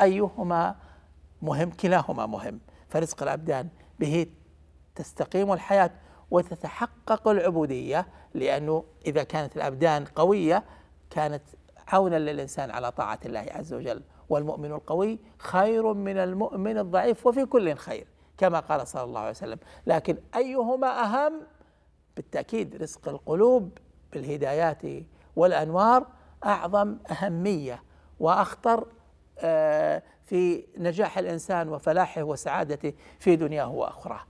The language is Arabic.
أيهما مهم؟ كلاهما مهم. فرزق الأبدان به تستقيم الحياة وتتحقق العبودية لأنه إذا كانت الأبدان قوية كانت عونا للإنسان على طاعة الله عز وجل. والمؤمن القوي خير من المؤمن الضعيف وفي كل خير كما قال صلى الله عليه وسلم. لكن أيهما أهم؟ بالتأكيد رزق القلوب بالهدايات والأنوار أعظم أهمية وأخطر في نجاح الإنسان وفلاحه وسعادته في دنياه وأخراه.